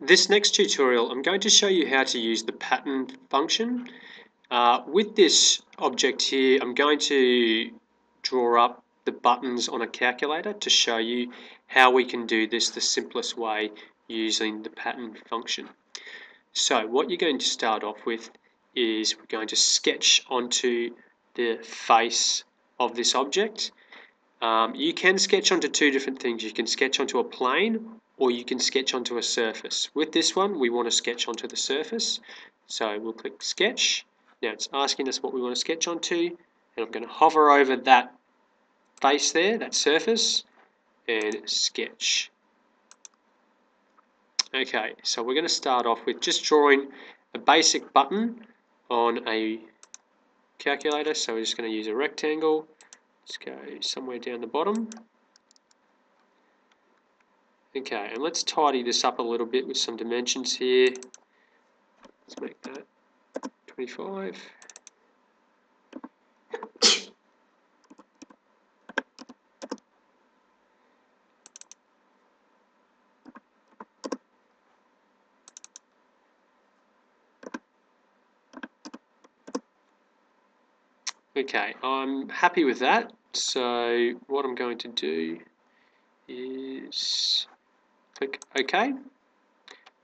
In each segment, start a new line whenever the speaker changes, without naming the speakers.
This next tutorial I'm going to show you how to use the pattern function. Uh, with this object here I'm going to draw up the buttons on a calculator to show you how we can do this the simplest way using the pattern function. So what you're going to start off with is we're going to sketch onto the face of this object. Um, you can sketch onto two different things. You can sketch onto a plane or you can sketch onto a surface. With this one, we want to sketch onto the surface. So we'll click sketch. Now it's asking us what we want to sketch onto, and I'm going to hover over that face there, that surface, and sketch. Okay, so we're going to start off with just drawing a basic button on a calculator. So we're just going to use a rectangle. Let's go somewhere down the bottom. Okay, and let's tidy this up a little bit with some dimensions here. Let's make that 25. Okay, I'm happy with that. So what I'm going to do is click OK.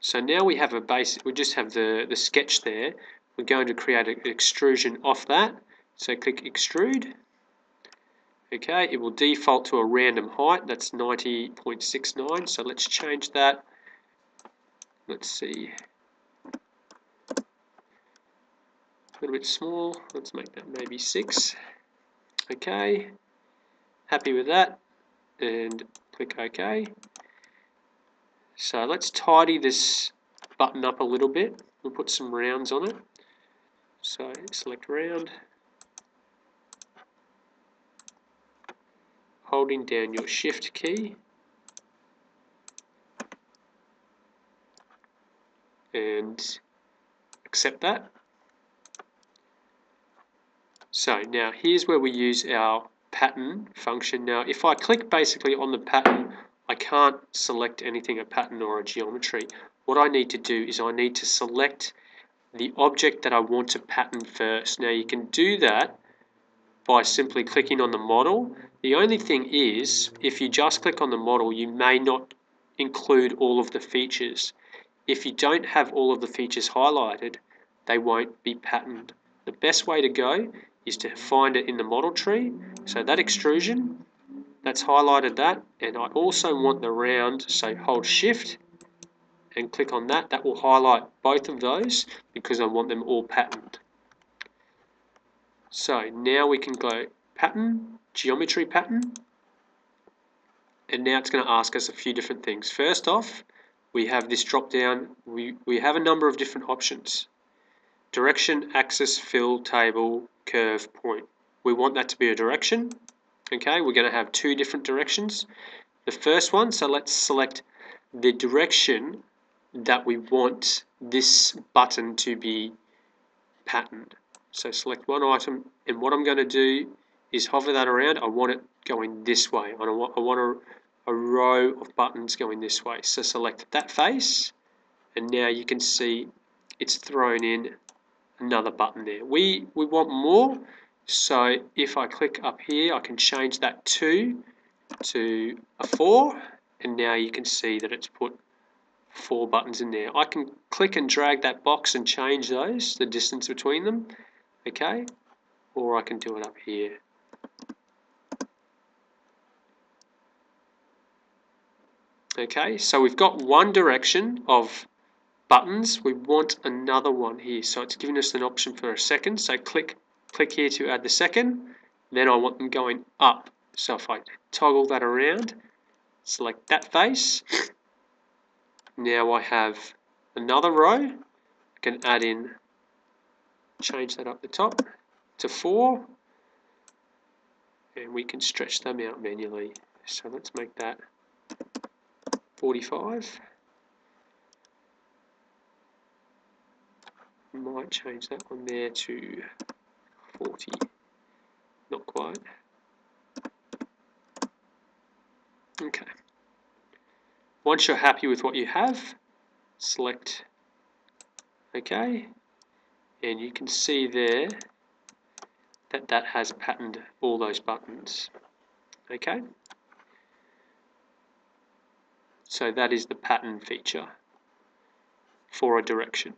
So now we have a base, we just have the, the sketch there. We're going to create an extrusion off that. So click extrude. Okay, it will default to a random height, that's 90.69. So let's change that. Let's see. A little bit small, let's make that maybe 6. Okay, happy with that. And click OK. So let's tidy this button up a little bit. We'll put some rounds on it. So select round. Holding down your shift key. And accept that. So now here's where we use our pattern function. Now if I click basically on the pattern I can't select anything, a pattern or a geometry. What I need to do is I need to select the object that I want to pattern first. Now you can do that by simply clicking on the model. The only thing is, if you just click on the model, you may not include all of the features. If you don't have all of the features highlighted, they won't be patterned. The best way to go is to find it in the model tree. So that extrusion, that's highlighted that. And I also want the round so hold shift and click on that. That will highlight both of those because I want them all patterned. So now we can go pattern geometry pattern. And now it's going to ask us a few different things. First off we have this drop down. We, we have a number of different options. Direction axis fill table curve point. We want that to be a direction Okay, we're going to have two different directions. The first one, so let's select the direction that we want this button to be patterned. So select one item, and what I'm going to do is hover that around. I want it going this way. I want, I want a, a row of buttons going this way. So select that face, and now you can see it's thrown in another button there. We, we want more, so if I click up here, I can change that 2 to a 4, and now you can see that it's put four buttons in there. I can click and drag that box and change those, the distance between them, okay? Or I can do it up here. Okay, so we've got one direction of buttons. We want another one here. So it's giving us an option for a second. So click click here to add the second, then I want them going up. So if I toggle that around, select that face, now I have another row, I can add in, change that up the top to 4, and we can stretch them out manually. So let's make that 45. Might change that one there to 40. Not quite. Okay. Once you're happy with what you have, select OK and you can see there that that has patterned all those buttons okay so that is the pattern feature for a direction